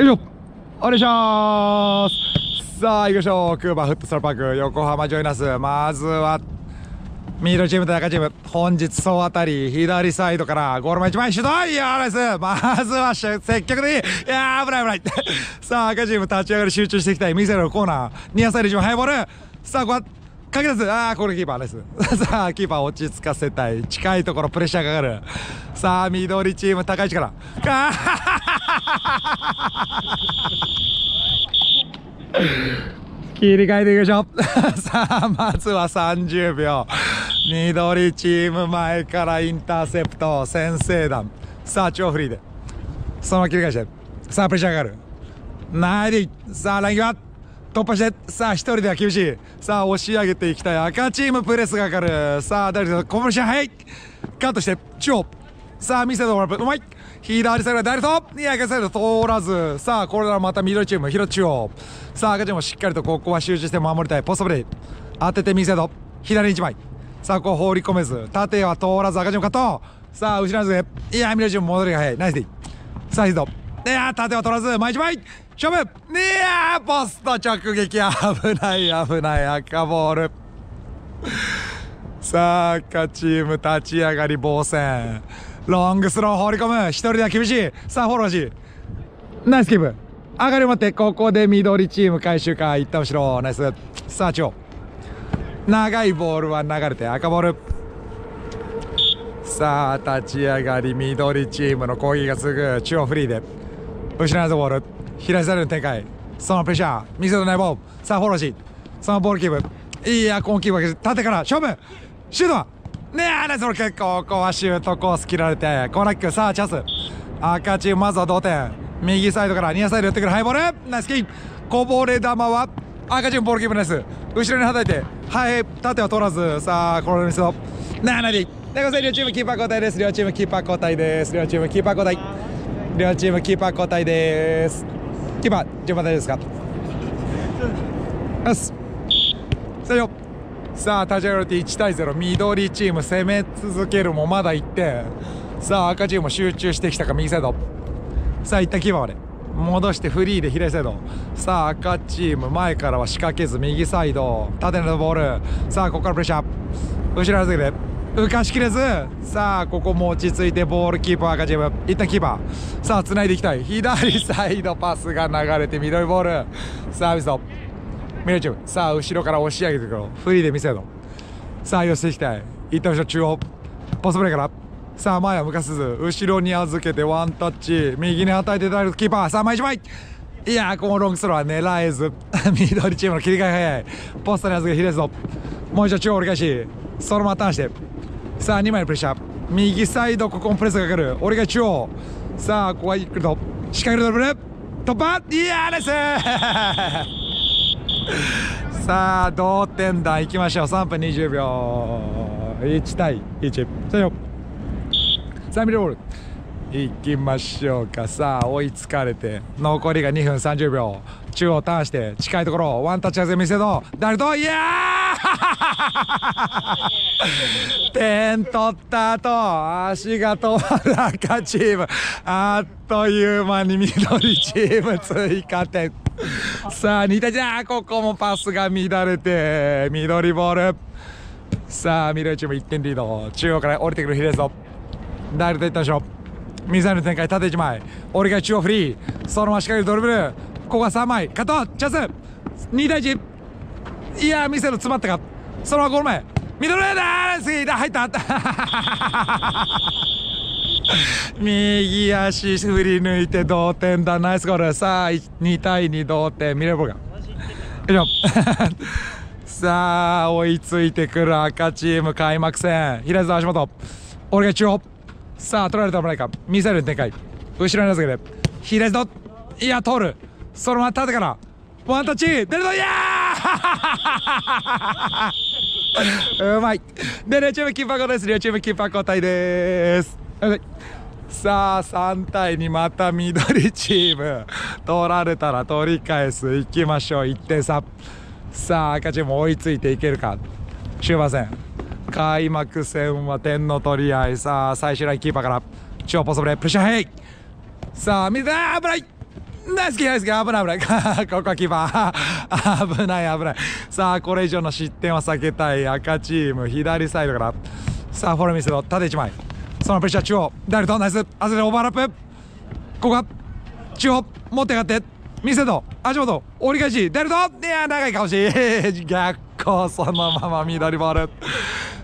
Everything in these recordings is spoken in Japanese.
よいしょお願いします。さあ行きましょう。クーバーフットサルパーク横浜ジョイナス。まずは緑チームと赤チーム。本日総当たり左サイドからゴール前1枚シュートいやナイス!まずは積極的いや危ない危ない。さあ赤チーム立ち上がり集中していきたい。見せるコーナー。ニアサイド一番ハイボール。さあこうやってかけ出すああこれキーパーです。さあキーパー落ち着かせたい。近いところプレッシャーかかる。さあ緑チーム高い位置から。切り替えていきましょう。さあまずは30秒。緑チーム前からインターセプト先制弾。さあ超フリーで。そのまま切り返して。さあプレッシャーかかる。ナイディさあライン際。突破してさあ一人では厳しい。さあ押し上げていきたい赤チームプレスがかかるさあ誰かコンプレッシャー早い。カットして超さあ見せてもらううまい左サイドダイレクト。いや赤サイド通らず。さあこれからまた緑チーム。広中央さあ赤チームもしっかりとここは集中して守りたい。ポストプレー当てて見せろ左1枚。さあこう放り込めず。縦は通らず赤チームカットさあ後ろずいや緑チーム戻りが早い。ナイスディさあヒット。いや縦は取らず。前1枚。勝負いやポスト直撃。危ない危ない。赤ボール。さあ赤チーム立ち上がり防戦。ロングスロー放り込む。一人では厳しい。さあフォローしナイスキープ上がりを待ってここで緑チーム回収か。一旦後ろ。ナイス。さあ超長いボールは流れて赤ボール。さあ立ち上がり。緑チームの攻撃が続く。中央フリーで。後ろのボール。左サイドの展開。そのプレッシャー見せとないボール。さあフォローしそのボー。ルキープいいや今キープ。縦から勝負。シュートねえナイスロ結構ここはシュートコース切られて。コーナーキック。さあチャンス。赤チームまずは同点。右サイドからニアサイド寄ってくる。ハイボール。ナイスキーこぼれ球は赤チームボールキープナイス後ろにはたいて。はい。縦は取らず。さあこれミスドなあなにでござい両チームキーパー交代です。両チームキーパー交代です。両チームキーパー交代。両チームキーパー交代です。キーパー順番大丈夫ですか？よし。さよ。さあ立ち上がって1対0緑チーム攻め続けるもまだ1点。さあ赤チームも集中してきたか？右サイド。さあ一旦キーパーまで。戻してフリーで左サイドさあ赤チーム前からは仕掛けず右サイド。縦のボール。さあここからプレッシャー。後ろ預けて。浮かしきれず。さあここも落ち着いてボールキーパー赤チーム。一旦キーパー。さあ繋いでいきたい。左サイドパスが流れて緑ボール。サービスト緑チーム。さあ後ろから押し上げてくる。フリーで見せろさあ寄せていきたい。一旦後ろ中央。ポスプレーから。さあ前は向かせず。後ろに預けて。ワンタッチ。右に与えてダイレクトキーパー。さあ前一枚。いやこのロングスローは狙えず。緑チームの切り替え早い。ポストに預けひれずともう一度中央折り返し。そのままターンして。さあ2枚のプレッシャー。右サイドここもプレスがかかる。折り返し中央。さあここは来ると仕掛けるドリブル突破!いやーです さあ同点弾いきましょう。3分20秒。1対1さよさあミルボール。いきましょうか。さあ追いつかれて。残りが2分30秒。中央ターンして近いところワンタッチ外れ見せど誰と？いやー 点取った後足が止まる赤チーム。あっという間に緑チーム追加点。さあ2対1ここもパスが乱れて緑ボール。さあ緑チーム1点リード。中央から降りてくるヒレゾ。ダイレクトいったでしょミサイル展開縦1枚。折り返中央フリー。そのまま仕掛けるドリブル。ここが3枚カットチャンス。2対1いやミサイル詰まったか。そのままゴール前。ミドルだースイー入った右足振り抜いて同点だ。ナイスゴール。さあ2対2同点。ミレボが。さあ追いついてくる赤チーム開幕戦。平沢足元。俺が中央。さあ取られたもないか。ミサイル展開。後ろに預けて。左ドいや通る。そのまま縦からワンタッチ出るぞいやーうまい。で両チームキーパー交代です。両チームキーパー交代です。さあ3対2また緑チーム。取られたら取り返す。いきましょう。1点差。さあ赤チーム追いついていけるか。終盤戦。開幕戦は点の取り合い。さあ最終ラインキーパーから。超ポストプレープッシャーヘイ。さあ見て危ない！ナイスキーナイスキー危ない危ない。ここはキーパー。危ない危ない。さあこれ以上の失点は避けたい。赤チーム左サイドから。さあフォローミスの縦1枚。そのプレッシャー中央。ダイレクトナイス。外れオーバーラップ。ここは中央。持って上がって。見せと足元。折り返し。ダイレクト。いや長いかもし。逆光そのまま緑ボール。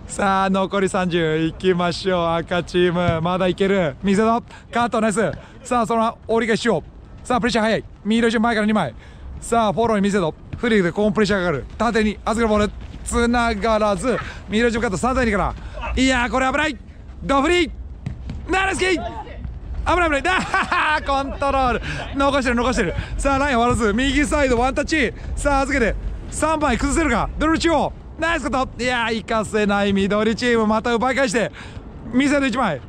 さあ残り30いきましょう。赤チーム。まだいける。見せとカットナイス。さあその折り返ししようさあプレッシャー早い。緑順前から2枚。さあフォローに見せとフリーでコーンプレッシャーかかる。縦に預けるボール。つながらず。緑順カット3対2から。いやこれ危ない。ドフリー。ナイスキー危ない危ない。だ コントロール。残してる残してる。さあライン割らず。右サイドワンタッチ。さあ預けて。3枚崩せるか。ドル中央ナイスこといやー行かせない。緑チームまた奪い返して。見せる1枚。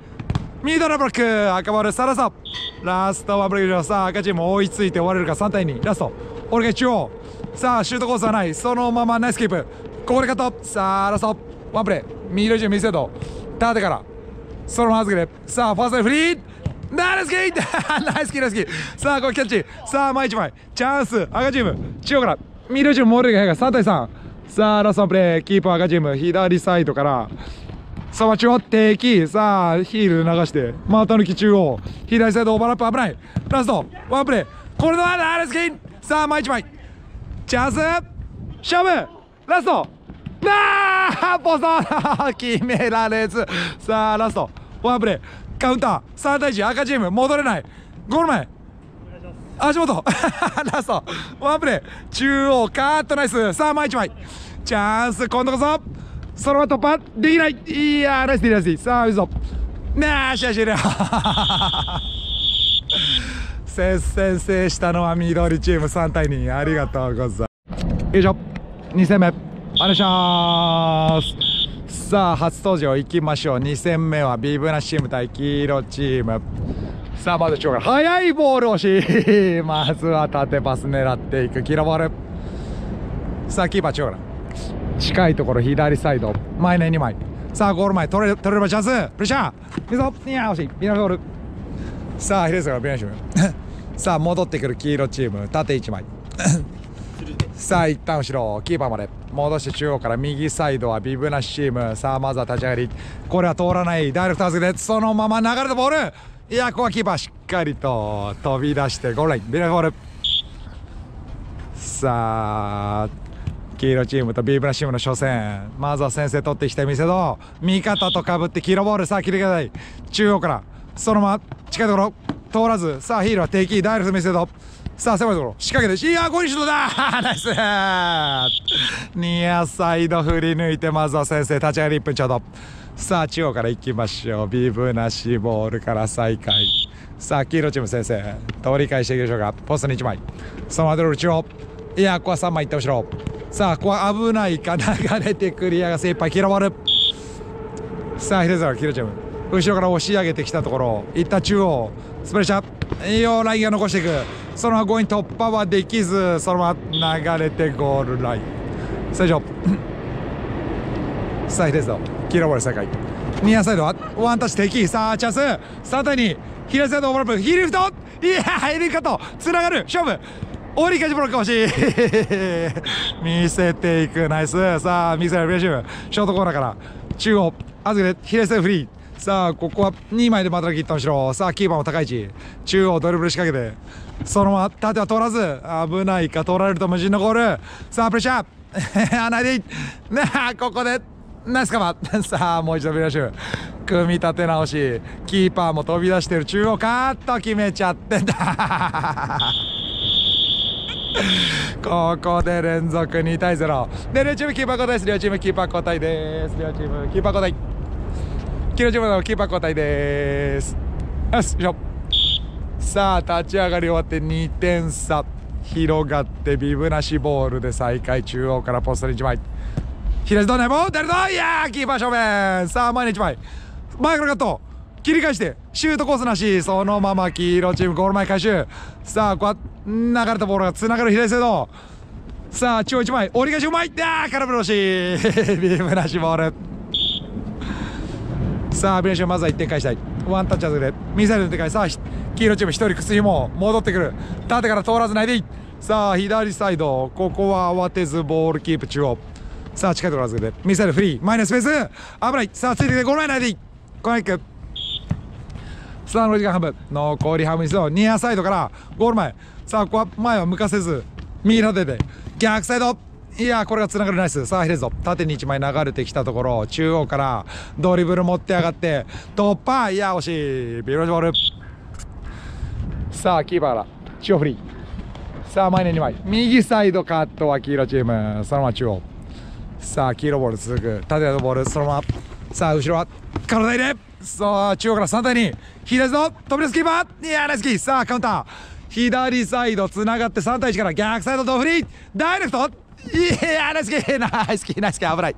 ミドルブロック赤ボールサラサ。ラストワンブレイクさあ赤チーム追いついて終われるか3対2ラスト。俺が中央さあシュートコースはない。そのままナイスキープ。ここでカット。さあラスト。ワンプレー緑チーム見せと。縦から。そのまま預けて。さあファーストフリー。ナイスキー！ナイスキーナイスキー。さあこれキャッチ。さあ前1枚。チャンス。赤チーム。中央から。緑チームモールが早いか3対3さあラストワンプレーキーパー赤チーム左サイドから。さあ中央敵さあヒール流して。股抜き中央左サイドオーバーラップ危ない。ラストワンプレーこれのはナイスキーさあ前1枚。チャンス勝負ラスト。なあポスト決められず。さあラスト。ワンプレーカウンター。3対1赤チーム戻れない。ゴール前。足元。ラスト。ワンプレー中央カットナイス。さあ前1枚。チャンス今度こそ。そのまま突破できない。いや nice D nice D さあ嘘なあ試合終了接戦制したのは緑チーム3対2ありがとうございます。よいしょ2戦目。お願いします。さあ初登場いきましょう。2戦目はビブナシチーム対黄色チーム。さあまず中から速いボール惜しまずは縦パス狙っていく。黄色ボール。さあキーパー中から近いところ左サイド。前ね2枚さあゴール前。取れ取れればチャンス。プレッシャー。いいぞいや惜しいビナゴール。さあヒレスがビナシムさあ戻ってくる黄色チーム。縦1枚。さあ一旦後ろキーパーまで。戻して中央から右サイドはビブナシチーム。さあまずは立ち上がり。これは通らないダイレクト預けてそのまま流れたボール。いやここはキーパーしっかりと飛び出してゴールライン。ビナゴール。さあ黄色チームとビーブラチームの初戦まずは先制取ってきた店戸味方とかぶって黄色ボールさあ切り替えた。い中央からそのまま近いところ通らずさあヒールは敵ダイレクト店戸さあ狭いところ仕掛けていやゴールシュートだナイスニアサイド振り抜いてまずは先制立ち上がり1分ちょうどさあ中央から行きましょう。ビブなしボールから再開。さあ黄色チーム先生通り返していきましょうか。ポストに1枚。そのままドロール中央いやここは3枚いって後ろ。さあここは危ないか流れてクリアが精一杯嫌わるさあ秀沢黄色チーム後ろから押し上げてきたところ。いった中央。スプレッシャー。いいよラインが残していく。そのまま強引突破はできず。そのまま流れてゴールライン。最初さあ秀沢黄色ボール再開ニアサイドはワンタッチ敵。さあチャンス。3対2左サイドオーバーラップ。ヒーリフトいやヘリカットつながる。勝負。折り返しブロック欲しい。見せていく。ナイス。さあ見せる。レシーショートコーナーから。中央預けて左サイドフリー。さあここは2枚でまたきった後ろさあキーパーも高い位置。中央ドリブル仕掛けて。そのまま縦は通らず。危ないか通られると無人のゴールさあプレッシャー。穴でいなあここで。ナイスカバー。さあもう一度ビラシュ。組み立て直し。キーパーも飛び出してる。中央カット決めちゃって。んだ ここで連続2対0で両チームキーパー交代です。両チームキーパー交代です。両チームキーパー交代。黄色チームのキーパー交代です。よしよしさあ立ち上がり終わって2点差。広がってビブなしボールで再開中央からポストに1枚。左どうねもう出るぞいやーキーパー正面。さあ前に1枚。前からカット。切り返してシュートコースなしそのまま黄色チームゴール前回収。さあこう流れたボールがつながる左サイド。さあ中央1枚折り返しうまいあー空振り惜し ビームなしボール。さあビネションまずは1点返したい。ワンタッチャーでミサイルの展開。さあ黄色チーム1人薬も戻ってくる。縦から通らずないでいい。さあ左サイド。ここは慌てずボールキープ中央。さあ近いところ預けて。ミサイルフリー。マイナススペース。危ない。さあついてきてゴール前ないでいい。コナイクさあ残り時間半分。残り半分にするニアサイドからゴール前。さあここは前は向かせず右立てて逆サイド。いやこれがつながるナイス。さあヒレゾ縦に1枚流れてきたところ中央からドリブル持って上がって突破。いや惜しい。ビロジボール。さあキーパーから中央フリーさあ前に2枚右サイドカットは黄色チーム。そのまま中央。さあ黄色ボール続く。縦のボールそのまま。さあ後ろは体入れ。さあ中央から3対2左ぞ飛び出すキーパー。いやナイスキー。さあカウンター。左サイドつながって3対1から逆サイドドフリー。ダイレクト。いやナイスキー。ナイスキーナイスキー。危ない。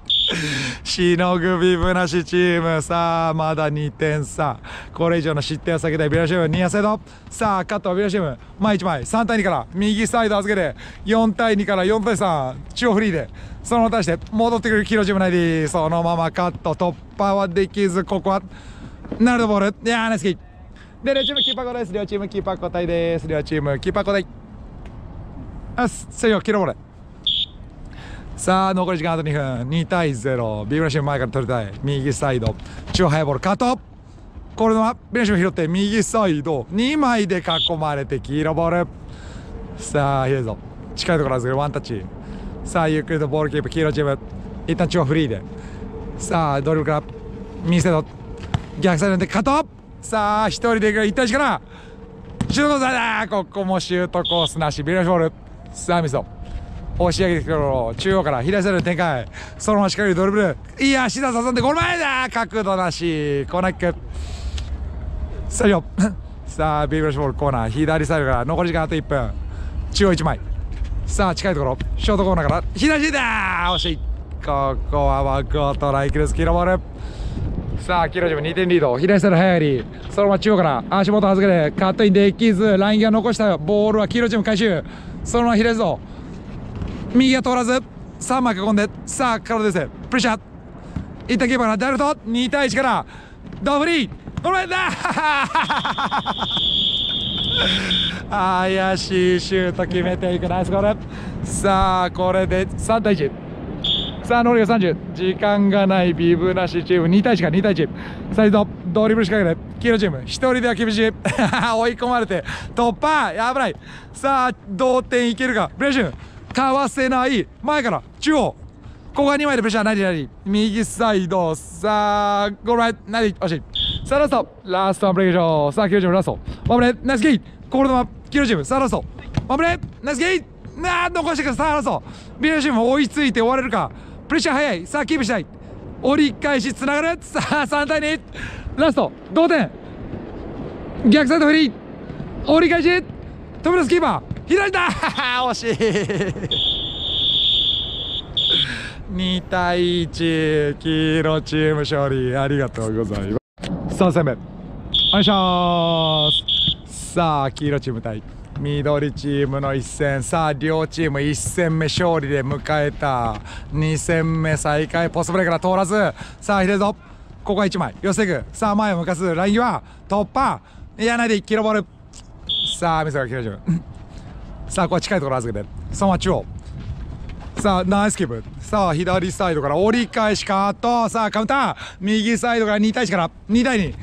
しのぐビブなしチーム。さあまだ2点差。これ以上の失点を避けたいビラシウムニアサイド。さあカットはビラシウム前1枚。3対2から右サイド預けて。4対2から4対3中央フリーで。そのまま対して戻ってくる黄色チーム内でそのままカット。突破はできず。ここはナルドボールいやナイスキーで両チームキーパー交代です。両チームキーパー交代です。両チームキーパー交代。あっせよキロボー。ルさあ残り時間あと2分。2対0ビブラシム前から取りたい。右サイド。中速いボールカットこれのまビブラシム拾って右サイド。2枚で囲まれて黄色ボー。ルさあいいぞ近いところ預ける。ワンタッチ。さあゆっくりとボールキープ。黄色チーム。一旦中央フリーで。さあドリブルから。右サイド逆サイドでカットさあ一人でいく一対1からシュートコースだ。ここもシュートコースなし。ビブラシボール。さあミソ。押し上げてくる中央から左サイドの展開。そのまましっかりドリブル。いやシダ挟んでゴール前だ。角度なし。コーナーキック。さあよ さあビブラシボールコーナー。左サイドから。残り時間あと1分。中央1枚。さあ近いところ。ショートコーナーから。左だ惜しい。ここはワークアウトライクですキロボール。さあ、キロジム2点リード、左サイド早り、そのまま中央から。足元預けて、カットインできず、ライン際残した。ボールは黄色チーム回収、そのまま左サイド、右が通らず、3枚囲んで、さあ、体です、プレッシャー、いったキーパーからダイレクト、2対1から、ドフリー、これだ怪しいシュート決めていく。ナイスゴール。さあこれで3対1さあノリが30時間がないビブなしチーム。2対1か2対1サイドドリブル仕掛けて。黄色チーム。1人では厳しい。追い込まれて突破やばい。さあ同点いけるか？ブレシュン。かわせない。前から中央ここが2枚でプレッシャー。何何右サイド。さあゴール前。何惜しいさあラストラストワンブレイク。でしょうさあ黄色チームラストワンブレナイスゲイコールドマ黄色チームさあラストワンブレナイスゲイなあ残してくださいさあラストビルチーム追いついて終われるかプレッシャー早い。さあキープしたい。折り返しつながる。さあ3対2ラスト同点。逆サイドフリー。折り返し。飛び出すキーパー。左だ。惜しい。2対1黄色チーム勝利。ありがとうございます。3戦目お願いします。さあ黄色チーム対緑チームの一戦。さあ両チーム1戦目勝利で迎えた。2戦目再開ポストプレーから通らず。さあ秀ぞ。ここは1枚。寄せていくさあ前を向かすラインは突破。いやないでキロボール。さあ見せが黄色チームさあここは近いところ預けて。そのまま中央。さあナイスキープさあ左サイドから折り返しカット。さあカウンター。右サイドから2対1から。2対2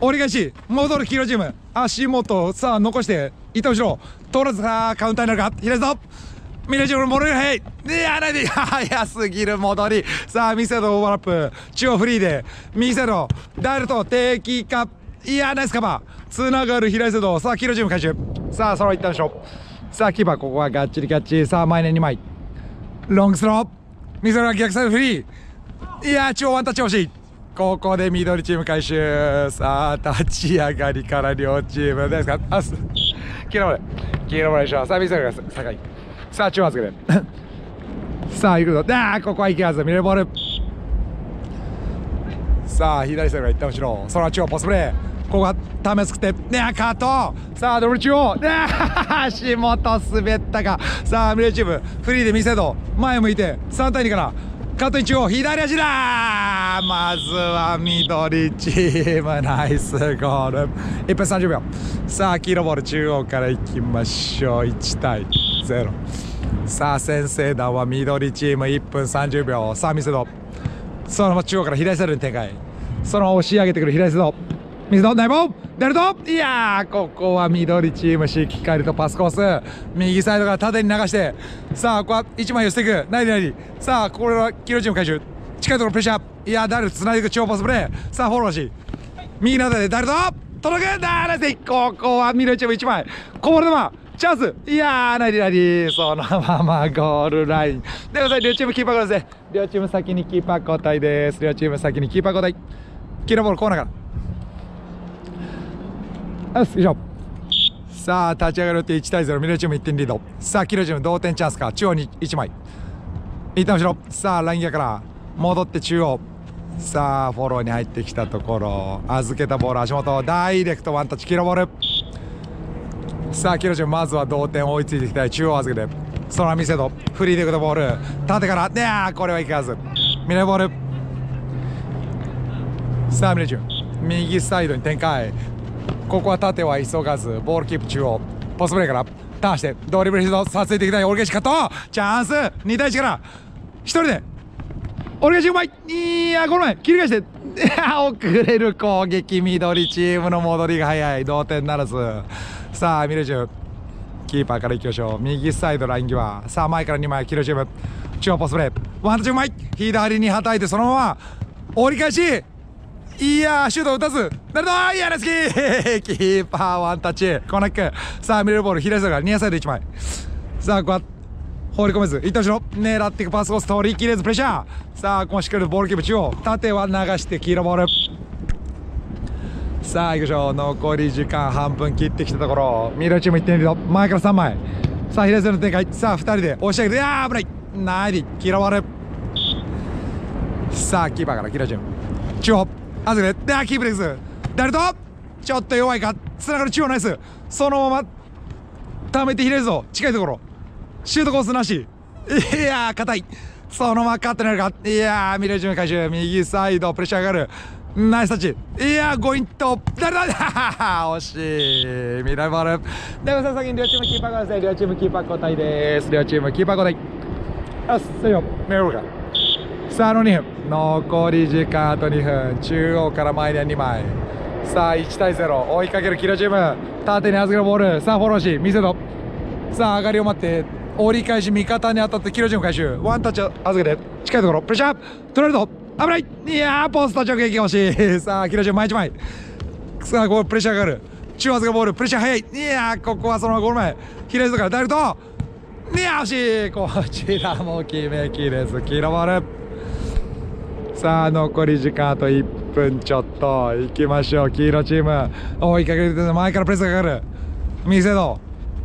折り返し。戻る黄色チーム。足元さあ残して。板後ろ通らずさあカウンターになるか左ぞ緑チームモルヘイい。やないで早すぎる戻り。さあ右サイドオーバーラップ。中央フリーで右サイドダイレクト敵かいやナイスカバー。つながる左サイドさあ黄色チーム回収。さあそれいったでしょ。うさあキーパーここはがっちりキャッチ。さあ前に2枚。ロングスロー。ミソラ逆サイドフリー。いや超ワンタッチ欲しい。ここで緑チーム回収。さあ立ち上がりから両チーム。ですかあす黄色まで黄色までしょさあミソラが高いさあ中央預けてさあ行くぞあここは行けはずミレーボールさあ左サイドが一旦後ろその中央ポスプレーここがためすくてねあカットさあドル中央ねあ足元滑ったかさあミレーチームフリーで見せど前向いて3対2からカット1号左足だ。まずは緑チーム。ナイスゴール。1分30秒。さあ黄色ボール中央からいきましょう。1対0さあ先制弾は緑チーム。1分30秒。さあ見せろそのまま中央から左サイドに展開。そのまま押し上げてくる左サイド。水野ナイボー出るといやーここは緑チームしっかりとパスコース。右サイドから縦に流して。さあここは1枚寄せていく。ないないさあこれは黄色チーム回収近いところプレッシャー。いや誰つないでいく超パスプレー。さあフォローし。右ので誰と届く誰でここは緑チーム1枚。こぼれ球。チャンス。いやーないないそのままゴールライン。でください。両チームキーパー交代です。ね両チーム先にキーパー交代。です両チーム先にキーパー交代黄色ボールコーナーから。よいしょ。さあ立ち上がるって1対0緑チーム1点リード。さあ黄色チーム同点チャンスか。中央に1枚。一旦後ろ。さあライン際から戻って中央。さあフォローに入ってきたところ。預けたボール足元ダイレクトワンタッチ黄色ボール。さあ黄色チームまずは同点追いついていきたい。中央預けて。その見せとフリーでいくとボール。縦から。いやーこれはいかず。緑ボール。さあ緑チーム。右サイドに展開。ここは縦は急がずボールキープ中央ポストプレーからターンしてドリブルヒットさあついていきたいオルゲシカットチャンス！2対1から1人でオルゲシうまい！いやゴール前切り返して 遅れる攻撃緑チームの戻りが早い。同点ならず。さあミルジュキーパーからいきましょう。右サイドライン際。さあ前から2枚キルチーム。中央ポストプレー。ワンタッチうまい！左にはたいてそのまま折り返し！いやシュート打たず。誰だいやナイスキー。キーパーワンタッチ。コーナーキック。さあミレルボール左サイドからニアサイド1枚。さあここは放り込めず一旦後ろ。狙っていくパスコース取り切れずプレッシャー。さあここしっかりボールキープ中央。縦は流して黄色ボール。さあ行きましょう。残り時間半分切ってきたところ。ミレルチーム1点リード。前から3枚。さあ左サイドの展開。さあ2人で押し上げていや危ない。ないで黄色ボール。さあキーパーから黄色チーム。中央。あずれでキープです誰と？ちょっと弱いか。つながる中央ナイス。そのまま溜めて左ぞ。近いところ。シュートコースなし。いやー硬い。そのままカットになるか。いやーミレージュ回収右サイドプレッシャー上がる。ナイスタッチ。いやーゴイント。誰だ？惜しい。ミライボール。ではさ先に両チームキーパー交代両チームキーパー交代です。両チームキーパー交代。よしせよメロルかさああの2分残り時間あと2分。中央から前に2枚。さあ1対0追いかけるキロチーム。縦に預けるボール。さあフォローし見せろ。さあ上がりを待って折り返し味方に当たってキロチーム回収。ワンタッチ預けて近いところプレッシャー。取れると危ない。いやーポスト直撃欲し。い さあキロチーム前1枚。さあここプレッシャーかかる。中央預けボールプレッシャー早い。いやーここはそのままゴール前。左外からダイレクト。いや惜しい。こちらも決めきれず黄色ボール。さあ残り時間あと1分ちょっと。行きましょう黄色チーム。追いかけて前からプレスがかかる。右サイド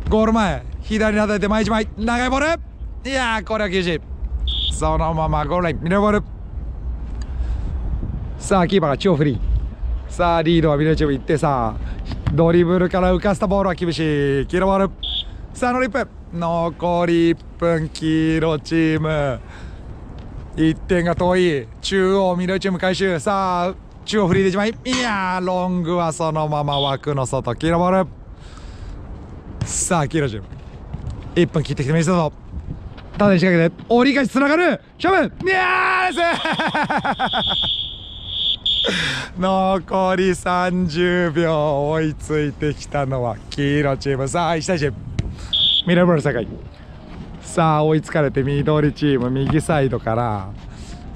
ゴール前左に当てて前1枚。長いボールいやこれは厳しい。そのままゴールラインミドルボール。さあキーパーが超フリー。さあリードはミドルチーム行ってさドリブルから浮かせたボールは厳しい。黄色ボール。さあ残り1分残り1分黄色チーム。1点が遠い中央緑チーム回収さあ中央フリーで1枚いやーロングはそのまま枠の外黄色ボール。さあ黄色チーム。1分切ってきてみせたぞ。縦に仕掛けて折り返しつながる。勝負。いやーです。残り30秒。追いついてきたのは黄色チーム。さあ1対1ミラーボール酒井さあ追いつかれて緑チーム右サイドから。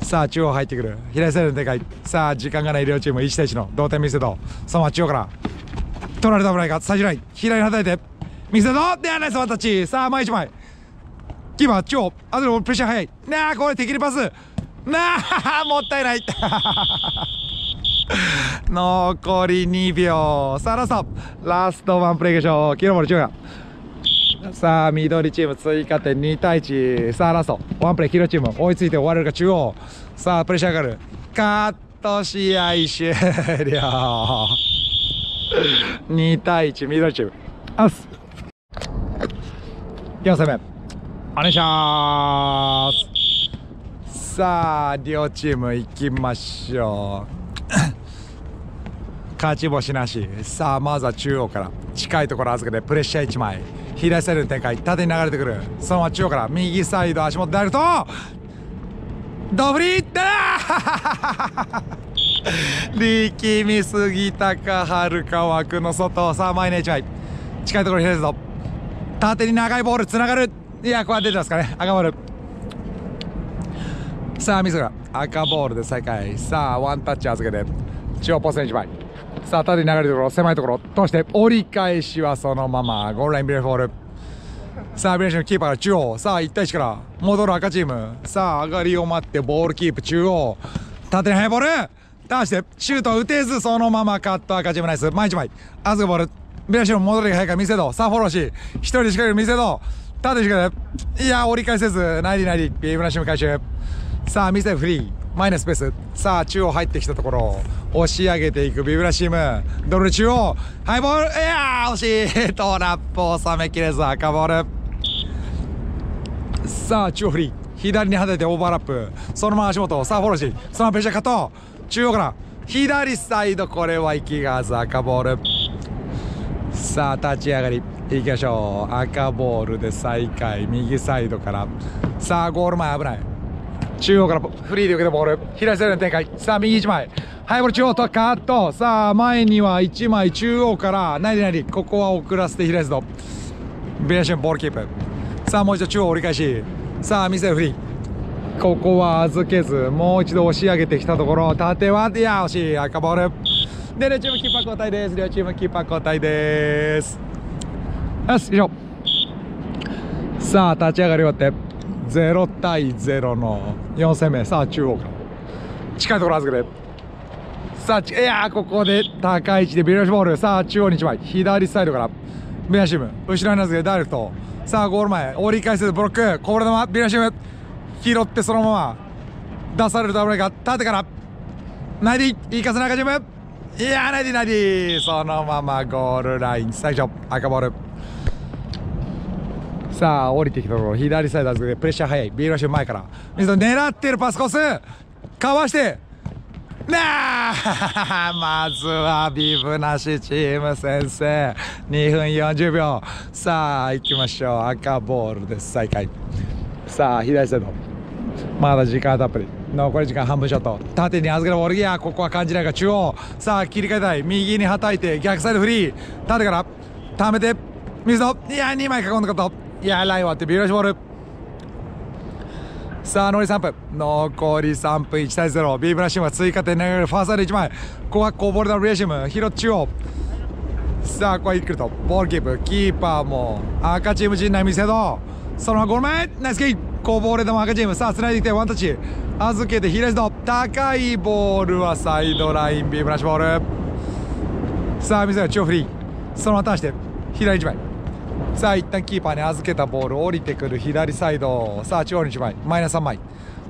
さあ中央入ってくる。左サイドの展開さあ時間がない両チーム1対1の同点見せとそのまま中央から。取られた危ないか最終ライン。左に叩いて。見せとではナイスワンタッチさあ前1枚。キーパー中央。あとでプレッシャー早い。なあこれ敵にパス。なあ もったいない。残り2秒。さあラスト。ラストワンプレーでしょう。黄色丸中央さあ緑チーム追加点2対1さあラスト。ワンプレー黄色チーム追いついて終われるか中央。さあプレッシャー上がる。カット試合終了。2対1緑チーム。あっす4戦目。お願いします。さあ両チーム行きましょう。勝ち星なし。さあまずは中央から。近いところ預けてプレッシャー1枚。左サイドの展開縦に流れてくる。そのまま中央から右サイド足元ダイレクトドフリーだ 力みすぎたかはるか枠の外さあ前に1枚近いところ左サイド縦に長いボールつながる。いやここは出てますかね。赤ボール。さあミスが。赤ボールで再開。さあワンタッチ預けて。中央ポスト1枚さあ縦に流れるところ狭いところ。通して折り返しはそのまま。ゴールラインビレフォール。さあビレッシュのキーパーが中央。さあ1対1から戻る赤チーム。さあ上がりを待ってボールキープ中央。縦に速いボール。ターンしてシュート打てずそのままカット赤チームナイス。前1枚。預けボールビレッシュの戻りが早いから見せどさあフォローし1人で仕掛ける見せど縦しかいや折り返せず。ナイディナイディビームラッシュも回収。さあ見せフリー。マイナスペース。さあ中央入ってきたところ。押し上げていくビブラシーム。ドル中央。ハイボール。いやー惜しい。トラップを収めきれず赤ボール。さあ中央フリー。左に離れてオーバーラップ。そのまま足元。さあフォローしそのままペシャカット。中央から。左サイド。これは息がず赤ボール。さあ立ち上がり。いきましょう。赤ボールで再開右サイドから。さあゴール前危ない。中央からフリーで受けたボール。左サイドの展開。さあ右1枚。ハイボール中央とカット。さあ前には1枚中央から。ナイリナイリここは遅らせて左サイドベアションボールキープ。さあもう一度中央折り返し。さあ見せるフリーここは預けず。もう一度押し上げてきたところ。縦はいや惜しい赤ボール。で両チームキーパー交代です。両チームキーパー交代です。よし以上。さあ立ち上がり終わって。0対0の4戦目さあ中央から。近いところ預けて。さあいやここで高い位置でビルシボール。さあ中央に1枚。左サイドから。ベアシム。後ろに預けてダイレクト。さあゴール前。折り返せずブロック。こぼれ球。ビルシム。拾ってそのまま。出されると危ないが縦から。ナイディいいかせ中チームいやナイディナイディそのままゴールライン。最初赤ボール。さあ降りてきたところ左サイド預けてプレッシャー早い。ビーラッシュ前から。水野狙ってるパスコース。かわして。なあ まずはビブなしチーム先生2分40秒。さあ行きましょう。赤ボールです。再開。さあ左サイド。まだ時間たっぷり。残り時間半分ショット。縦に預けるボールギア。ここは感じないが中央。さあ切り替えたい。右にはたいて逆サイドフリー。縦から。溜めて。水野いや2枚囲んだこと。やライン割ってビーラシュボール。さあ残り3分残り3分1対0ビーブラシムは追加点投げるファーサイド1枚。ここはこぼれのレーシム拾っ中央さあここはゆっくりと。ボールキープ。キーパーも赤チーム陣内見せどそのままゴール前。ナイスキーこぼれ球赤チーム。さあ繋いできてワンタッチ。預けて左サイド。高いボールはサイドライン。ビーブラシュボール。さあ見せる中央フリー。そのままターンして左1枚。さあ一旦キーパーに預けたボール降りてくる左サイド。さあ中央に1枚。マイナス3枚。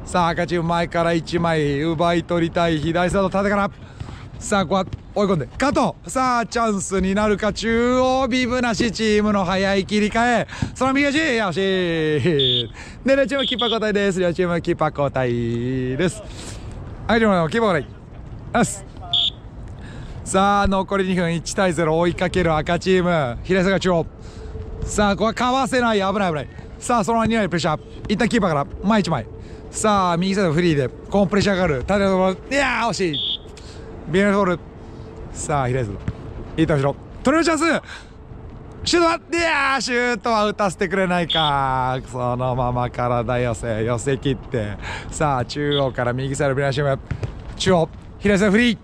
さあ赤チーム前から1枚奪い取りたい左サイド縦からさあこは追い込んで。カット。さあチャンスになるか。中央ビブなしチームの早い切り替え。その右足。よし。で両チームキーパー交代です。両チームキーパー交代です。はい両チームキーパー交代。ですさあ残り2分。1対0追いかける赤チーム。平坂中央。さあここはかわせない。危ない危ない。さあそのまま2枚プレッシャー。一旦キーパーから。前1枚。さあ右サイドフリーで。このプレッシャーがかかる。縦のところ。いやー惜しい。ビエルフォール。さあ左サイドいった後ろ取れるチャンス。シュートはいやーシュートは打たせてくれないか。そのまま体寄せ寄せ切って。さあ中央から右サイドビラシム中央左サイドフリー。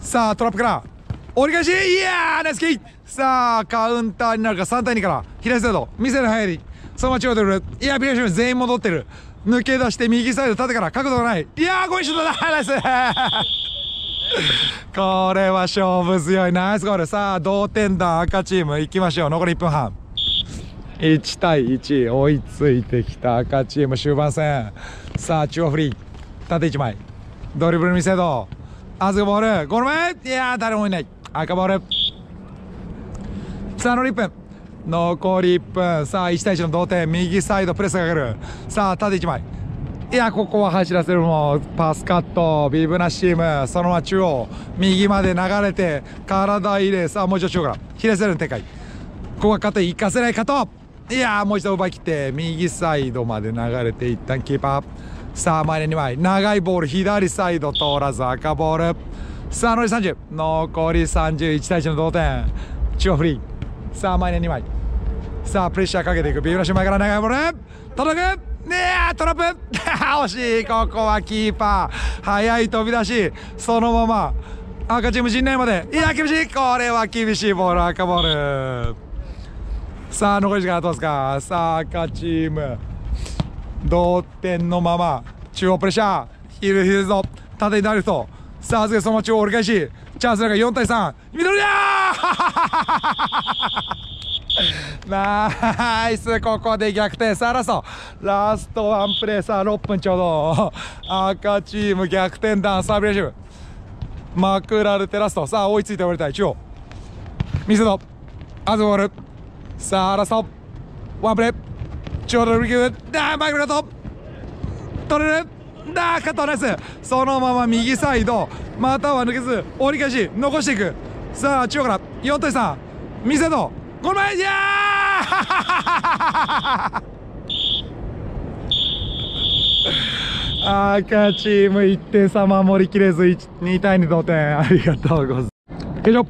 さあトラップから。折り返し。いやーナイスキーさあカウンターになるか3対2から左サイド見せる入り。そのまま中央でる。いやビラシム全員戻ってる。抜け出して右サイド縦から角度がない。いやーゴイシュートだ。ナイスこれは勝負強い。ナイスゴール。さあ同点だ赤チーム行きましょう。残り1分半。1対1追いついてきた赤チーム終盤戦。さあ中央フリー。縦1枚。ドリブル見せど預けボール。ゴール前。いやー誰もいない。赤ボール。さあ残り1分。残り1分さあ1対1の同点。右サイドプレスがかかる。さあ縦1枚。いやここは走らせるもパスカット。ビブナシーム。そのまま中央。右まで流れて体入れ。さあもう一度中央から。左サイドの展開。ここは肩行かせない加藤いやもう一度奪い切って。右サイドまで流れて一旦キーパー。さあ前に2枚。長いボール。左サイド通らず赤ボール。さあ残り30残り31対1の同点。中央フリー。さあ前に2枚。さあプレッシャーかけていく。ビブラシュ前から長いボール。届く。ねえトラップ。惜しい。ここはキーパー。速い飛び出し。そのまま。赤チーム陣内まで。いや厳しい。これは厳しいボール赤ボール。さあ残り時間どうですか？さあ赤チーム。同点のまま。中央プレッシャー。ヒルヒルズ縦になると。さあ預けその中央折り返し。チャンスが4対3緑だナイスここで逆転さあラスト。ラストワンプレーさあ6分ちょうど。赤チーム逆転弾サービレシブマクラルテラスト。さあ追いついて終わりたい。中央。ミスドアズボール。さあラスト。ワンプレー。ちょうどリキューダーマイクラト取れる。ダーカットナイスそのまま右サイド。または抜けず折り返し。残していく。さあ中央から4対3見せとゴール前いや赤チーム1点差守りきれず2対2同点。ありがとうございます。よいしょ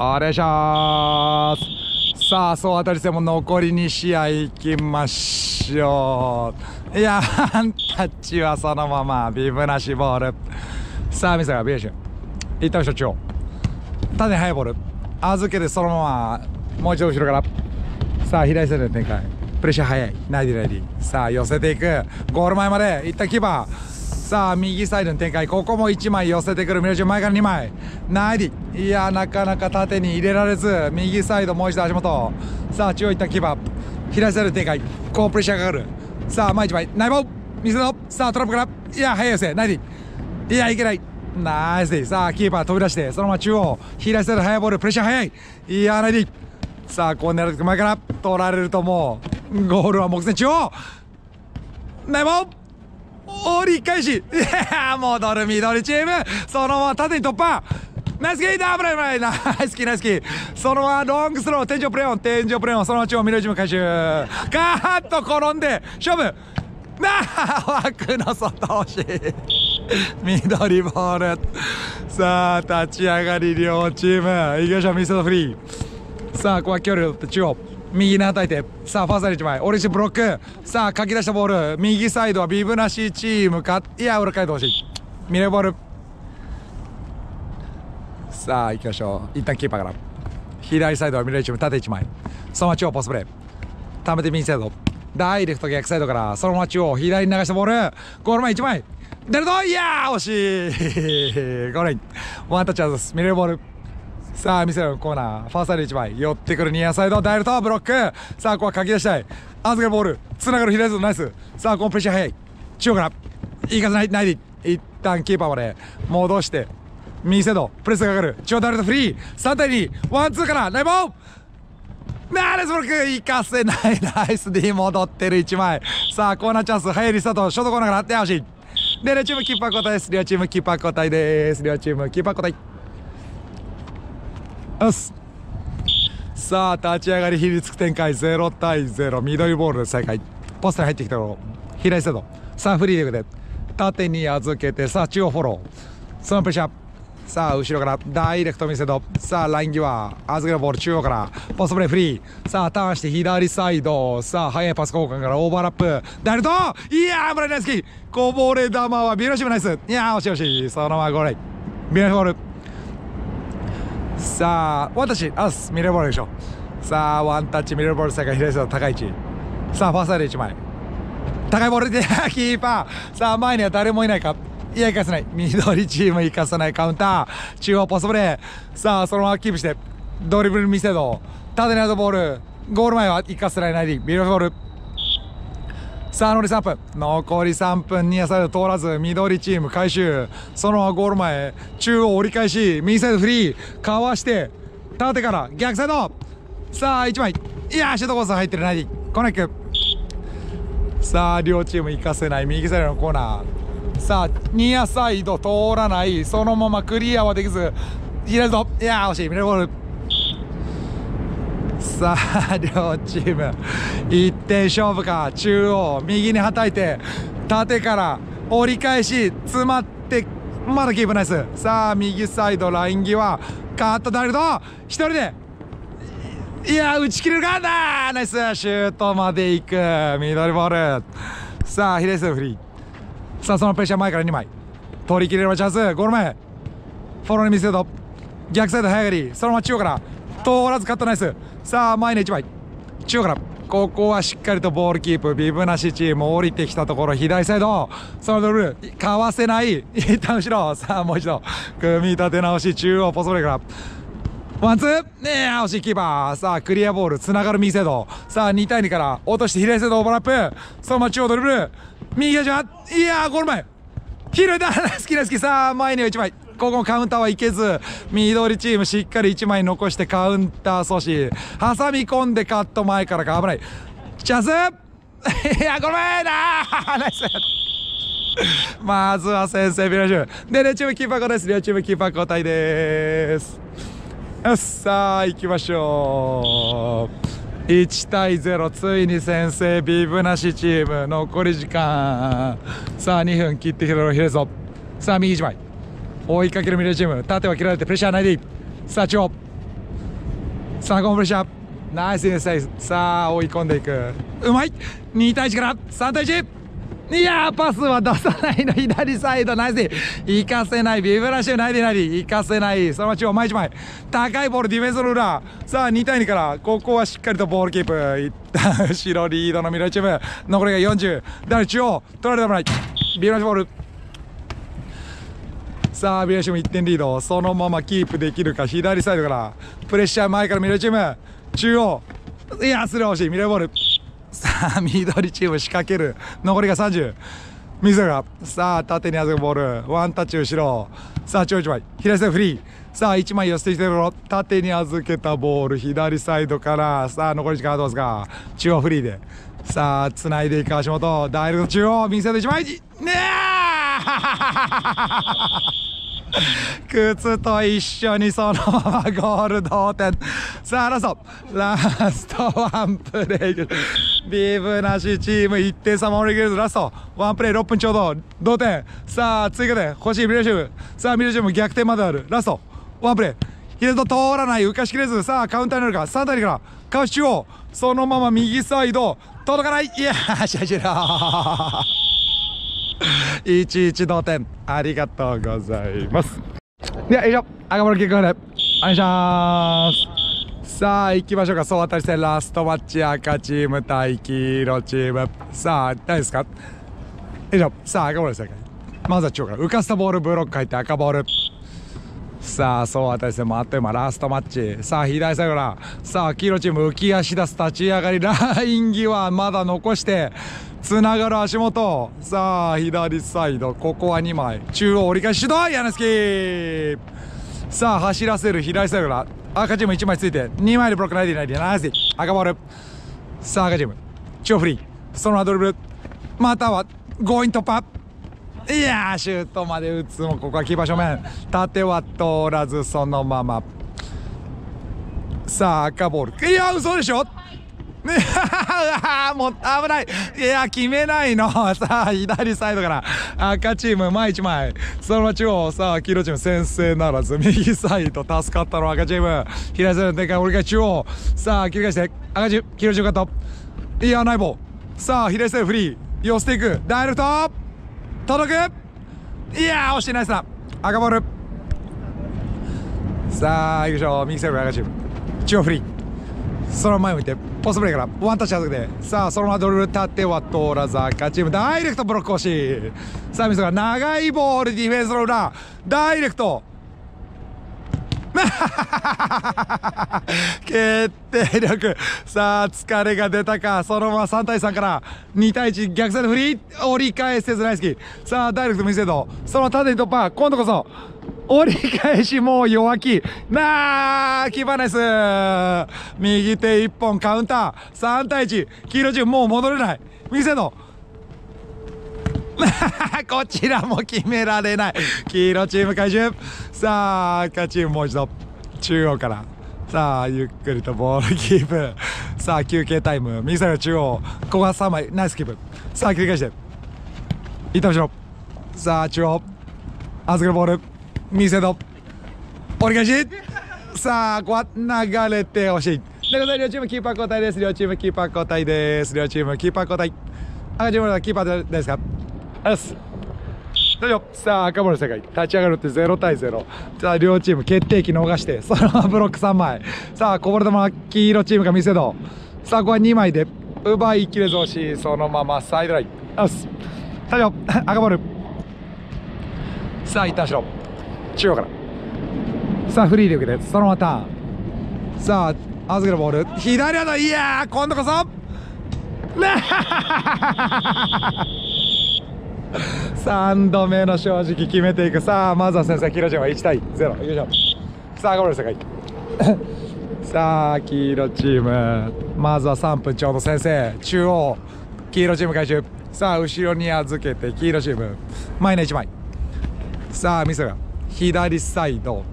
お願いしますさあ総当たり戦も残り2試合いきましょう。いやワンタッチはそのままビブなしボール。さあミサがビーシュいったしょ中央縦速いボール。預けてそのままもう一度後ろから。さあ左サイドの展開。プレッシャー早い。 nice D nice D。さあ寄せていく。ゴール前までいったキーパー。さあ右サイドの展開。ここも1枚寄せてくる。ミラジュ前から2枚。ナイディ。いやなかなか縦に入れられず。右サイドもう一度足元。さあ中央いったキーパー。左サイドの展開。こうプレッシャーかかる。さあ前1枚。ナイボー。見せろ。さあトラップから。いや早い寄せナイディ。いやいけない。ナイスディさあキーパー飛び出してそのまま中央左サイド速いボールプレッシャー速い。いやナイディさあこう狙ってく前から取られるともうゴールは目前中央。ナイボ折り返し。いや戻る緑チーム。そのまま縦に突破。ナイスキーダブルナイスキーナイスキー。そのままロングスロー天井プレオン。天井プレオン。そのまま中央緑チーム回収。ガーッと転んで勝負。なあ枠の外押し。緑ボール。さあ立ち上がり両チーム。いきましょうミストフリー。さあここは距離を取って中央。右に叩いて。さあファーサイド1枚。オレンブロック。さあかき出したボール。右サイドはビブなしチームか。いや裏返ってほしい。ミレーボール。さあ行きましょう。一旦キーパーから。左サイドはミレーチーム縦1枚。そのまま中央ポスプレー溜めて右サイド。ダイレクト逆サイドから。そのまま中央。左に流したボール。ゴール前1枚。出るといやー惜しい。ゴールインワンタッチアウトです。ミレーボール。さあ見せるコーナー。ファーサイド1枚。寄ってくるニアサイド。ダイレクトブロック。さあここはかき出したい。預けるボール。つながる左サイドナイス。さあこのプレッシャー早い。中央から。いかせない。 nice D。一旦キーパーまで。戻して。右サイドプレスがかかる。中央ダイレクトフリー。3対2ワンツーから。 nice ball ナイスブロック。行かせない。ナイス。D 戻ってる1枚。さあコーナーチャンス。早いリスタート。ショートコーナーから。あってほし。いで両チームキーパー交代です。両チームキーパー交代です。両チームキーパー交代。よし。さあ立ち上がり比率展開0対0緑ボールで再開ポストに入ってきたの左サイド。さあフリーで。縦に預けてさあ中央フォロー。そのプレッシャー。さあ後ろからダイレクト見せとさあライン際。預けるボール中央から。ポストプレーフリー。さあターンして左サイド。さあ速いパス交換からオーバーラップ。ダイレクト。いやー村井大好き。こぼれ球はビラシムナイス。いやー惜しい惜しい。そのままゴールビラシボール。さあ私あすミレーボールでしょ。さあワンタッチミレーボール世界左サイド高い位置。さあファーサイド1枚。高いボールでキーパー。さあ前には誰もいないか。いや行かせない。緑チーム行かせないカウンター。中央ポストプレーさあそのままキープして。ドリブル見せど縦にアウトボール。ゴール前は行かせないない。でビルボール。さあ残り3分。残り3分ニアサイド通らず緑チーム回収。そのままゴール前中央折り返し。右サイドフリー。かわして縦から逆サイド。さあ1枚。いやシュートコース入ってる。ないでコネック。さあ両チーム行かせない。右サイドのコーナー。さあニアサイド通らない。そのままクリアはできず。左ぞ。いやー惜しい。ミレーボール。さあ 両チーム。1点勝負か。中央右にはたいて縦から折り返し詰まってまだキープナイス。さあ右サイドライン際。カットダイレクト一人で。いや打ち切れるか。なナイス。シュートまで行く。ミドルボール。さあ左サイドフリー。さあそのプレッシャー前から2枚。取り切れればチャンス。ゴール前。フォローに見せると。逆サイド早上がり。そのまま中央から。通らずカットナイス。さあ前に1枚。中央から。ここはしっかりとボールキープ。ビブなしチーム降りてきたところ。左サイド。そのドル。かわせない。一旦後ろ。さあもう一度。組み立て直し。中央ポストブレからワンツー。ねえ惜しいキーパー。さあクリアボールつながる右サイド。さあ2対2から落として左サイドオーバーラップ。そのまま中央ドリブル。右足はいやーゴール前。拾いだ好きな好き。さあ前には1枚。ここもカウンターはいけず。緑チームしっかり1枚残してカウンター阻止。挟み込んでカット前からか危ないチャンス。いやごめんなナイス。まずは先制ビラジュ。で両チームキーパー交代です。両チームキーパー交代です。さあ行きましょう。1対0ついに先制ビブなしチーム。残り時間。さあ2分切ってきたのひれぞ。さあ右1枚。追いかけるミレーチーム。縦は切られてプレッシャーないでいい。さあ中央。さあこのプレッシャー。ナイスですナイスさあ追い込んでいく。うまい。2対1から。3対1いやーパスは出さないの左サイドナイス。行かせない。ビブラシュないでない行かせない。そのまま中央前一枚。高いボールディフェンスの裏。さあ2対2から。ここはしっかりとボールキープ。いった後ろリードのミラーチーム。残りが40誰中央取られてもない。ビブラシュボール。さあビラシム1点リード。そのままキープできるか。左サイドから。プレッシャー前からミラーチーム。中央。いやスルー惜しい。ミラーボール。さあ緑チーム仕掛ける。残りが30水がさあ縦に預けるボール。ワンタッチ後ろ。さあ中央1枚左サイドフリー。さあ1枚寄せてきてるの。縦に預けたボール。左サイドから。さあ残り時間はどうですか？中央フリーで。さあつないでいく足元ダイレクト中央。右サイド1枚。ねえ！靴と一緒にそのままゴール同点。さあラスト。ラストワンプレービブなしチーム1点差守りきれずラスト。ワンプレー6分ちょうど同点。さあ追加点。欲しいミレーシブさあミレーシブ逆転まである。ラスト。ワンプレー左と通らない浮かしきれず。さあカウンターになるか。3対2から。カウシ中央。そのまま右サイド。届かない。いやー試合終了11同点ありがとうございます。では以上赤丸キックオフでお願いします。さあ行きましょうか。総当たり戦ラストマッチ赤チーム対黄色チーム。さあ何ですか？以上さあ赤ボールですまずは中央から。浮かせたボールブロック入って赤ボール。さあ総当たり戦もあっという間。ラストマッチ。さあ左サイドから。さあ黄色チーム浮き足出す立ち上がり。ライン際まだ残して。つながる足元。さあ左サイド。ここは2枚。中央折り返しシュートヤネスキー。さあ走らせる左サイドから。赤チーム1枚ついて。2枚でブロックないでいないでナイス赤ボールさあ赤チーム中央フリーそのままドリブルまたは強引突破いやシュートまで打つもここはキーパー正面縦は通らずそのままさあ赤ボールいや嘘でしょ もう危ない。いや決めないの。さあ左サイドから。赤チーム前1枚。そのまま中央さあ黄色チーム先制ならず。右サイド助かったの赤チーム。左サイドの展開俺が中央。さあ切り返して赤チーム黄色チームカット。いやナイボー。さあ左サイドフリー。寄せていく。ダイレクト。届く。いやー惜しいナイスだ。赤ボール。さあ行きましょう。右サイド赤チーム。中央フリー。その前向いてポストプレーからワンタッチ預けてさあそのままドリブル縦は通らず赤チームダイレクトブロック欲しさあミスが長いボールディフェンスの裏ダイレクト。決定力。さあ疲れが出たか。そのまま3対3から2対1逆サイドフリー折り返せずナイスキー。さあダイレクト見せとその縦に突破。今度こそ折り返しもう弱気。なあキーパーナイス右手1本カウンター。3対1黄色チームもう戻れない。右サイドこちらも決められない。黄色チーム回収さあ赤チームもう一度中央から。さあゆっくりとボールキープ。さあ休憩タイム。右サイド中央ここは3枚ナイスキープ。さあ切り返して。いった後ろさあ中央。預けるボール。右サイド折り返しさあここは流れて惜し。いということで両チームキーパー交代です。両チームキーパー交代です。両チームキーパー交代。赤チームはキーパーですか？ありがとうさあ赤ボール世界。立ち上がるって0対0さあ両チーム決定機逃して。そのままブロック3枚。さあこぼれ球は黄色チームが見せどさあここは2枚で。奪いきれず惜し。いそのままサイドライン。あす大丈夫赤ボールさあ一旦しろ中央から。さあフリーで受けてそのままターン。さあ預けるボール。左アドいやー今度こそ。3度目の正直決めていく。さあまずは先生黄色チームは1対0よいしょ。さあゴール世界。さあ黄色チーム。まずは3分ちょうど先生。中央黄色チーム回収。さあ後ろに預けて黄色チーム。前の1枚。さあミスが。左サイド。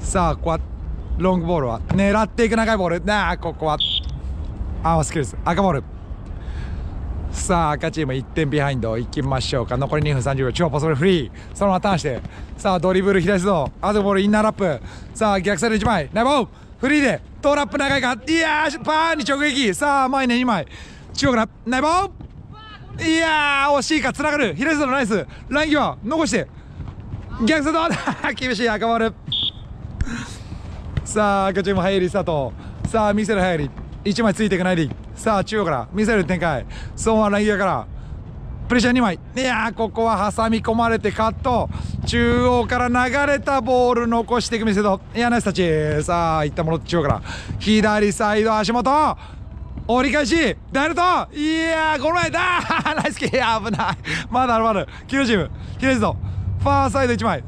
さあここはロングボールは。狙っていく長いボール。なあここは。合わせきです。赤ボール。さあ赤チーム1点ビハインド。いきましょうか。残り2分30秒。超ポストフリー。そのままターンして。さあドリブル左スドアドボールインナーラップ。さあ逆サイド1枚。ナイボーフリーで。トラップ長いか。いやーパーに直撃。さあ前ね2枚。中央からナイボーいやー惜しいか。つながる。左スドのナイス。ライン際。残して。逆サイド 厳しい赤ボールさあ赤チーム入りスタートさあ見せる入り。1枚ついていかないでさあ中央から。ミサイル展開。ソンはライン際から。プレッシャー2枚。いやーここは挟み込まれてカット。中央から流れたボール残していく見せどいやナイスタッチ。さあいったもの中央から。左サイド足元。折り返し。ダイレクト。いやーこの前だ。ナイスキー。危ない。まだあるまだある。黄色チーム。黄色いぞファーサイド1枚。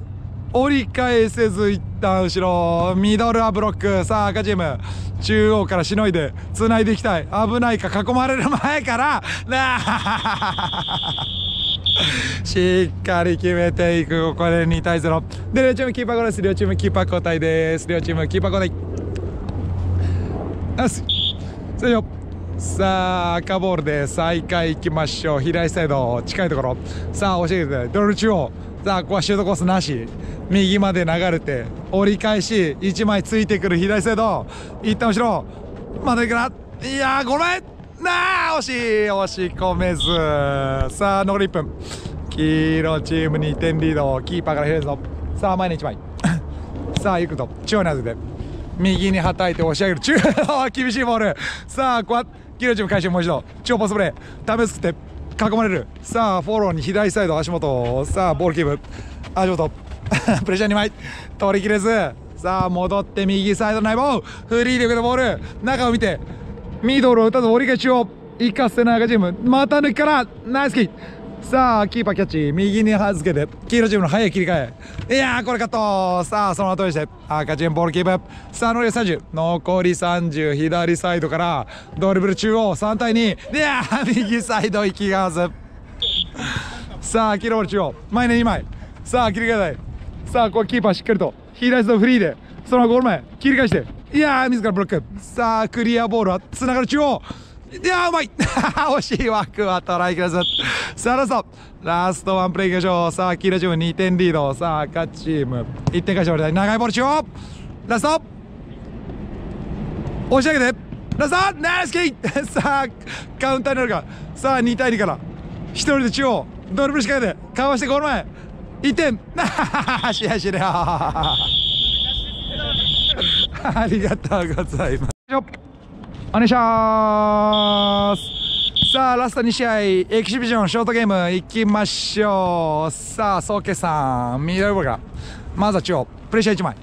折り返せず一旦後ろ。ミドルはブロック。さあ赤チーム。中央からしのいでつないでいきたい。危ないか囲まれる前から。なあ。しっかり決めていく。ここで2対0で両チームキーパー交代です。両チームキーパー交代です。両チームキーパー交代。よしそれよ。さあ赤ボールで再開いきましょう。左サイド近いところ。さあ教えてください。ドル中央。あここはシュートコースなし。右まで流れて折り返し1枚ついてくる左サイド。一旦後ろ。まだいくな。いやーごめんなあ惜しい押し込めず。さあ残り1分。黄色チーム2点リード。キーパーから拾うぞ。さあ前に1枚。さあ行くと中央に預けて。右にはたいて押し上げる。中央厳しいボール。さあここは黄色チーム回収もう一度。超ポストプレー試すって囲まれる。さあフォローに左サイド足元さあボールキープ。足元 プレッシャー2枚取りきれず。さあ戻って右サイド内部フリー力のボール。中を見てミドルを打たず折り返しを。生かせない赤チーム。また抜きからナイスキーさあキーパーキャッチ右に預けて黄色チームの速い切り替え。いやーこれカット。さあその後にして赤チームボールキープさあ残り30残り30左サイドからドリブル中央3対2いやー右サイド行きがず。さあ黄色ボール中央。前に2枚。さあ切り替えたい。さあここキーパーしっかりと左サイドフリーでそのゴール前切り返して。いやー自らブロック。さあクリアボールはつながる中央。いやーうまい。惜しい枠はトライキラスさあラスト。ラストワンプレーいきましょう。さあ黄色チーム2点リード。さあ赤チーム1点返してもらいたい長いボール中央。ラスト。押し上げて。ラスト。ナイスキー さあカウンターになるか。さあ2対2から。1人で中央。ドリブル仕掛けて。かわしてゴール前。1点。試合終了。ありがとうございます。お願いしますさあラスト2試合エキシビジョンショートゲームいきましょうさあ宗家さんミドルボールがまずは中央プレッシャー1枚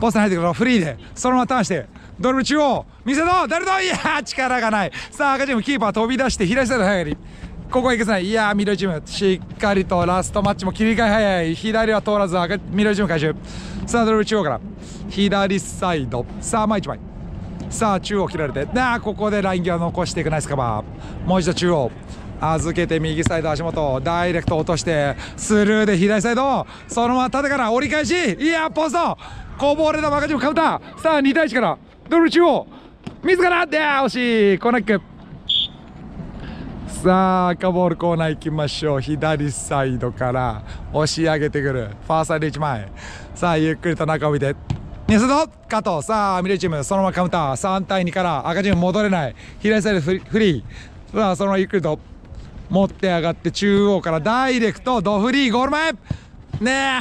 ポストに入ってくるフリーでそのままターンしてドリブル中央見せろ誰だいやー力がないさあ赤チームキーパー飛び出して左サイド早りここはいけずないいやー緑チームしっかりとラストマッチも切り替え早い左は通らず赤緑チーム回収さあドリブル中央から左サイドさあ前1枚さあ中央切られて。なあここでライン際残していくナイスカバー。もう一度中央。預けて右サイド足元。ダイレクト落としてスルーで左サイド。そのまま縦から折り返し。いやポスト。こぼれた赤チームカウンター。さあ2対1から。ドル中央？自ら。で惜しい。コーナーキック。さあ赤ボールコーナー行きましょう。左サイドから押し上げてくる。ファーサイド1枚。さあゆっくりと中を見て。ニスド加藤さあミレーチームそのままカウンター3対2から赤チーム戻れない左サイドフリフリーさあそのままゆっくりと持って上がって中央からダイレクトドフリーゴール前ねえ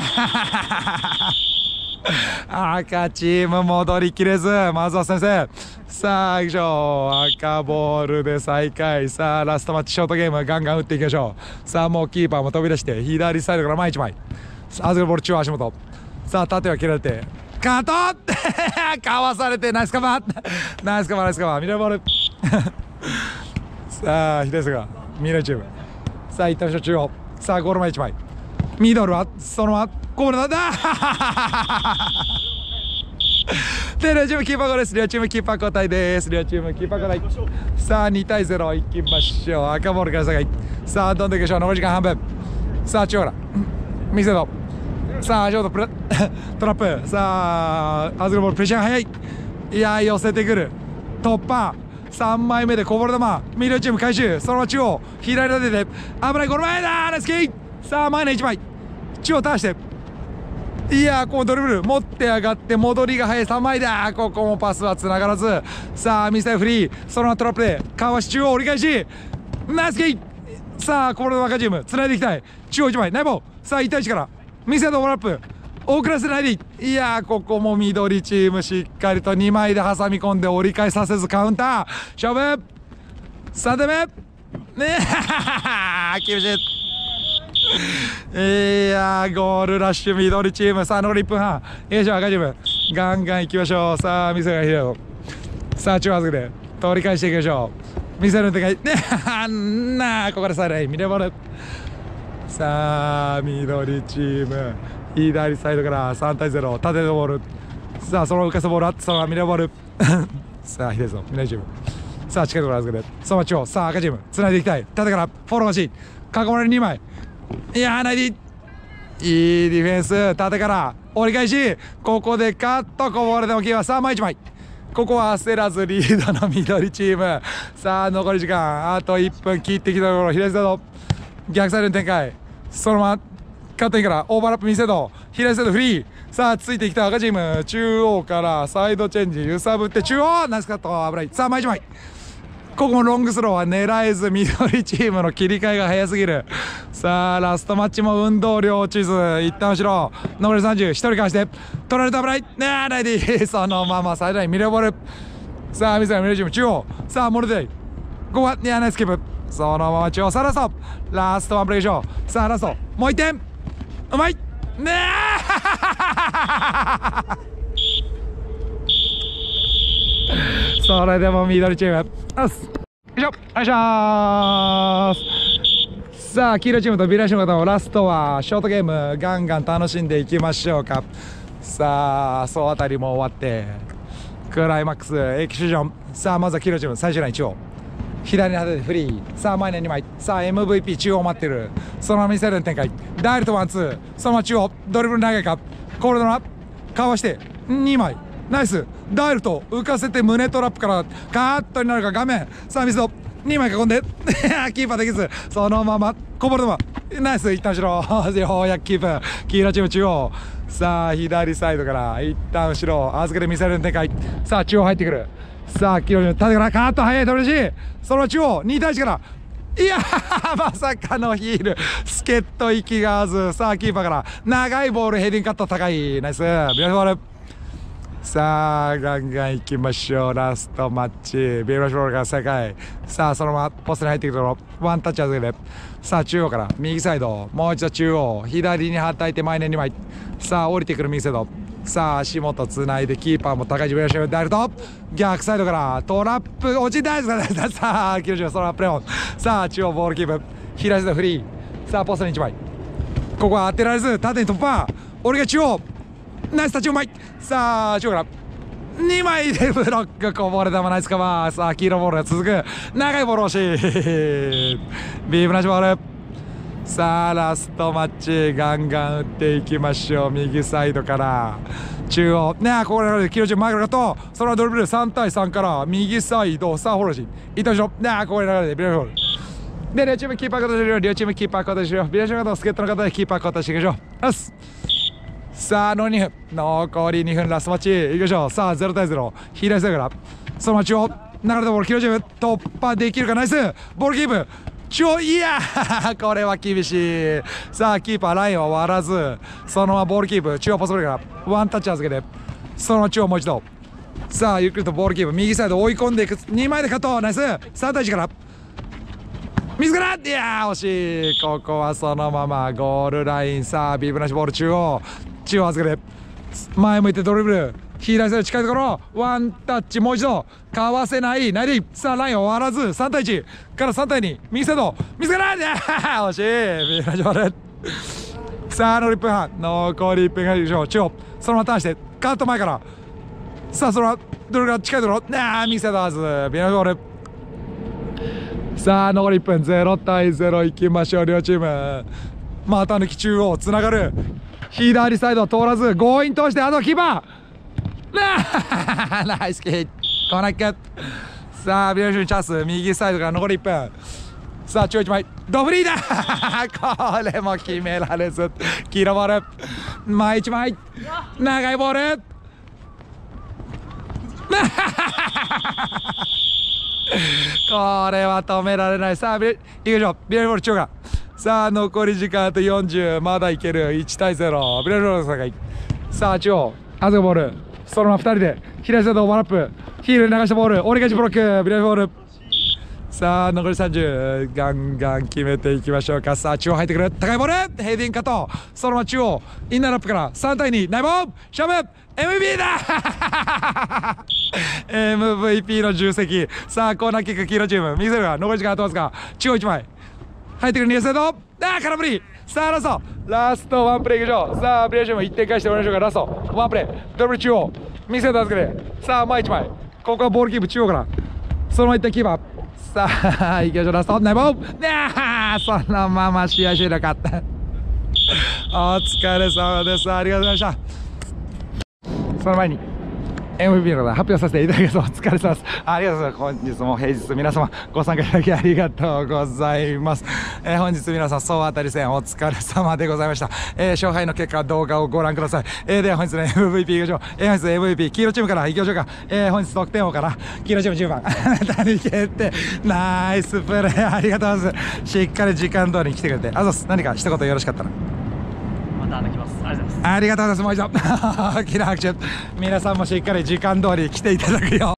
赤チー。ム戻りきれずまずは先生さあ行きましょう赤ボールで再開さあラストマッチショートゲームガンガン打っていきましょう。さあもうキーパーも飛び出して左サイドから前1枚。預けボール中央足元さあ縦は切られて。カットかわされてナイスカバー。ナイスカバーナイスカバーミラーボール。さあ左サイドがミラーチューム。さあ行ってみましょう中央。さあゴール前1枚。ミドルはそのままゴールなんだで両チームキーパーゴールです両チームキーパー交代です。両チームキーパー交代。さあ2対0いきましょう。赤ボールから下がさあどんどんいきましょう残り時間半分。さあ中央から見せろ。さあショートプレ トラップさあアズルボールプレッシャー速い。いや寄せてくる。突破。3枚目でこぼれ球。ミドルチーム回収。そのまま中央。左立てて。危ない。ゴール前だ。ナスキー。さあ前の1枚。中央ターンして。いやこうドリブル。持って上がって戻りが早い。3枚だ。ここもパスはつながらず。さあミサイルフリー。そのままトラップで。かわし中央折り返し。ナイスキーさあこぼれの赤チーム。つないでいきたい。中央1枚。ナイボさあ1対1から。ミサイルオーラップ。大倉せないでいい。いやここも緑チームしっかりと2枚で挟み込んで折り返させずカウンター。勝負。3手目。ね。え 厳しい。いやゴールラッシュ緑チーム。さあ残り1分半。よいしょ赤チーム。ガンガンいきましょう。さあ店が開くさあ中央預けて。取り返していきましょう。店の展開。ね。あんなここでさらにミレボールさあ緑チーム。左サイドから3対0縦のボール。さあその浮かすボールあってそのミレボール。さあ左ぞ緑チーム。さあ近いところ預けて。そのまま中央さあ赤チーム。つないでいきたい。縦から。フォローし囲まれる2枚。いやーないでいい。ディフェンス。縦から。折り返し。ここでカット。こぼれてもキーはさあ前1枚。ここは焦らずリードの緑チーム。さあ残り時間。あと1分切ってきたところ。左サイド逆サイドの展開。そのままカットインからオーバーラップ見せど左サイドフリー。さあついてきた赤チーム。中央からサイドチェンジ揺さぶって中央ナイスカット。危ない。さあ前1枚。ここもロングスローは狙えず緑チームの切り替えが早すぎる。さあラストマッチも運動量地図一旦後ろ。残り30一人かわして。取られた危ない。ねえないでいいそのままサイドラインミレボールさあミスがミレチーム中央。さあモルデイ。ここはニアナイスキープ。そのまま中央さあラストラストワンプレイショーさあラストもう1点。うまい。ねえ。それでも緑チーム。よし。よいしょ。お願いします。さあ黄色チームとビラシの方もラストはショートゲームガンガン楽しんでいきましょうか。さあ総当たりも終わってクライマックスエキシジョン。さあまずは黄色チーム最終ライン中央。左に当ててフリー。さあ前に2枚。さあ MVP 中央待ってる。そのままミサイルの展開。ダイレクトワンツー。そのまま中央。ドリブル長いか。コールドラかわして。2枚。ナイス。ダイレクト浮かせて胸トラップから。カットになるか。画面。さあミスド。2枚囲んで。キーパーできず。そのまま。こぼれ球ナイス。一旦後ろ。ようやくキープ。黄色チーム中央。さあ左サイドから。一旦後ろ。預けてミサイルの展開。さあ中央入ってくる。さあ黄色チーム縦からカーッと速い取りしいその中央2対1からいや まさかのヒール助っ人息が合わずさあキーパーから長いボールヘディングカット高い。ナイス。ビューティフボール。さあガンガンいきましょう。ラストマッチ。ビーラシボールから再開さあそのままポストに入っていくところ。ワンタッチ預けて。さあ中央から右サイド。もう一度中央。左にはたいて前に2枚さあ降りてくる右サイド。さあ足元つないでキーパーも高い自分のシュートダイレクト逆サイドから。トラップ。落ちたいですか？さあキルシュそのプレオン。さあ中央ボールキープ。左サイドフリー。さあポストに1枚。ここは当てられず縦に突破。俺が中央。ナイスタッチうまい。さあ中央から。2枚でブロック。こぼれ球ナイスカバー。さあ黄色ボールが続く。長いボール惜しい。ビームナッシュボール。さあラストマッチガンガン打っていきましょう。右サイドから。中央。ねえここで黄色チームマイクルとそのドリブル3対3から右サイドさあフォローし伊藤翔ねえここで流れでビラフォール。で両チームキーパー交代しろ両チームキーパー交代しろビラション方助っ人の方でキーパー交代していきましょう。さあ残り2分。残り2分ラストマッチ。いきましょう。さあ0対0左サイドから。そのマッチを流れたボール黄色チーム突破できるか？ナイス。ボールキープ。ちょいや これは厳しい。さあキーパーラインは割らず。そのままボールキープ。中央ポストから。ワンタッチ預けて。その中央もう一度。さあゆっくりとボールキープ。右サイド追い込んでいく。2枚でカットナイス。3対1から。自ら。いや惜しい。ここはそのまま。ゴールライン。さあビブナシボール中央。中央預けて。前向いてドリブル。左サイド近いところワンタッチもう一度かわせないナイリさあラインを割らず3対1から3対2右サイド自らい！や 惜しい。ビーブナシボールさあ残り1分半残り1分半でしょう中央そのままターンしてカット前から。さあそのままどれが近いところ？なあ右サイドはずビーブナシボールさあ残り1分0対0いきましょう両チーム。股抜き中央つながる。左サイド通らず強引通してあとキーパー ナイスキーコーナーキック。さあビラシュチャンス。右サイドから残り1分。さあ中1枚。ドフリーだ これも決められず。黄色ボール。前1枚。長いボール。これは止められない。さあビいきましょう。ビラルボール中がさあ残り時間あと40まだいける。1対0ビラルボールの戦い。さあ中央。あずボール。そのまま2人で左サイドオーバーラップヒール流したボール折り返しブロックビラルボール。さあ残り30ガンガン決めていきましょうか。さあ中央入ってくる。高いボールヘディングカット。そのまま中央インナーラップから3対2ナイボー勝負 MVP だ。MVP の重責。さあコーナーキック黄色チーム。右サイドが残り時間あとわずか中央1枚。入ってくるニアサイド。あ空振り。さあラスト。ラストワンプレーいきましょう。さあブレーションも1点返してもらいましょうか。ラスト。ワンプレードブル中央。右サイド預けて。さあ前1枚。ここはボールキープ中央から。そのままいったキーパー。さあ行きましょう。ラスト。ナイボーあそのまま試合終了勝ったお疲れ様です。ありがとうございました。その前に。MVP の方発表させていただきます。お疲れ様です。ありがとうございます。本日も平日皆様ご参加いただきありがとうございます。えー本日皆さん総当たり戦お疲れ様でございました。えー勝敗の結果動画をご覧ください。えーでは本日の MVP いきましょう。えー本日 MVP 黄色チームからいきましょうか。えー本日得点王から黄色チーム10番。あなたに決定。ナイスプレーありがとうございます。しっかり時間通りに来てくれて。あざす。何か一言よろしかったら。また来ますありがとうございますありがとうございます。もう一度。大きな拍手。皆さんもしっかり時間通り来ていただくよ。